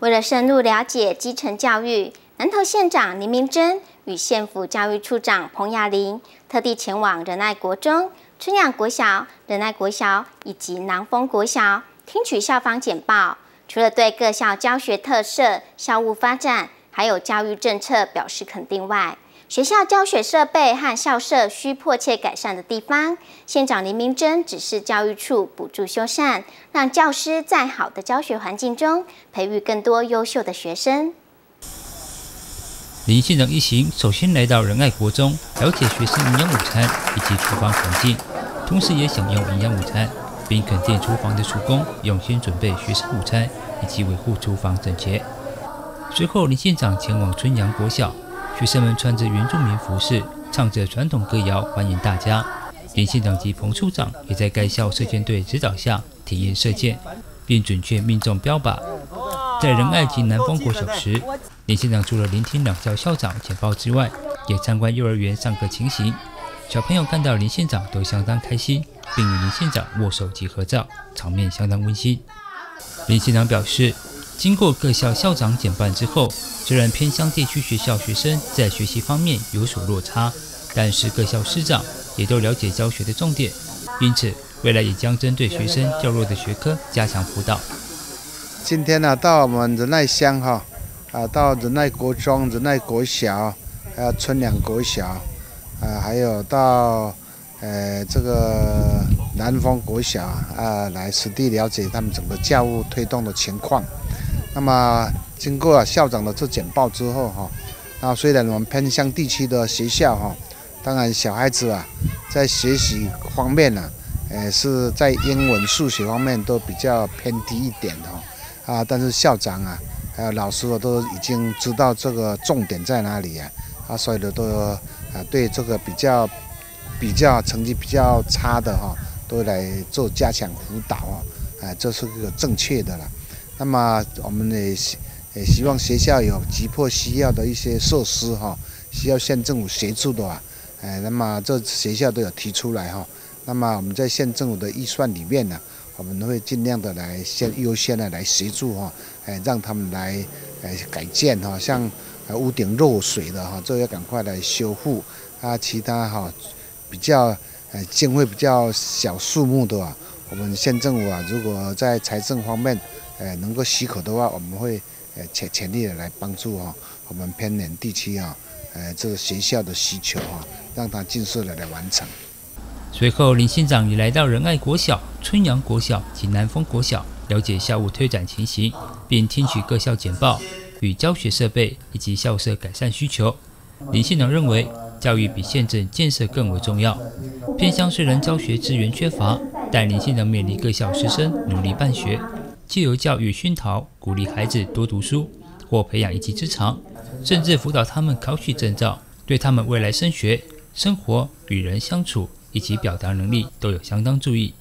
为了深入了解基层教育，南投县长林明珍与县府教育处长彭雅玲特地前往仁爱国中、春阳国小、仁爱国小以及南丰国小，听取校方简报。除了对各校教学特色、校务发展，还有教育政策表示肯定外，学校教学设备和校舍需迫切改善的地方，县长林明珍指示教育处补助修缮，让教师在好的教学环境中培育更多优秀的学生。林县长一行首先来到仁爱国中，了解学生营养午餐以及厨房环境，同时也享用营养午餐，并肯定厨房的厨工用心准备学生午餐以及维护厨房整洁。随后，林县长前往春阳国小。学生们穿着原住民服饰，唱着传统歌谣，欢迎大家。林县长及彭处长也在该校射箭队指导下体验射箭，并准确命中标靶。在仁爱及南丰国小时，林县长除了聆听两校校长简报之外，也参观幼儿园上课情形。小朋友看到林县长都相当开心，并与林县长握手及合照，场面相当温馨。林县长表示。经过各校校长减半之后，虽然偏乡地区学校学生在学习方面有所落差，但是各校师长也都了解教学的重点，因此未来也将针对学生较弱的学科加强辅导。今天呢，到我们仁爱乡哈，啊，到仁爱国中、仁爱国小，还有春两国小，啊，还有到呃这个南丰国小啊，来实地了解他们整个教务推动的情况。那么经过校长的这简报之后哈，那虽然我们偏乡地区的学校哈，当然小孩子啊，在学习方面呢，呃是在英文、数学方面都比较偏低一点的哈啊，但是校长啊，还有老师啊都已经知道这个重点在哪里啊，啊，所以呢都啊对这个比较比较成绩比较差的哈，都来做加强辅导啊，啊，这是个正确的了。那么我们也也希望学校有急迫需要的一些设施哈，需要县政府协助的啊，哎，那么这学校都有提出来哈。那么我们在县政府的预算里面呢，我们会尽量的来先优先的来协助哈，哎，让他们来哎改建哈，像屋顶漏水的哈，这要赶快来修复啊。其他哈比较呃经费比较小数目的啊，我们县政府啊，如果在财政方面。呃，能够许可的话，我们会呃全全力的来帮助哈我们偏远地区啊，呃这个学校的需求啊，让它尽速的来完成。随后，林县长也来到仁爱国小、春阳国小及南丰国小，了解校务推展情形，并听取各校简报与教学设备以及校舍改善需求。林县长认为，教育比县政建设更为重要。偏乡虽然教学资源缺乏，但林县长勉励各校师生努力办学。借由教育熏陶，鼓励孩子多读书，或培养一技之长，甚至辅导他们考取证照，对他们未来升学、生活、与人相处以及表达能力都有相当注意。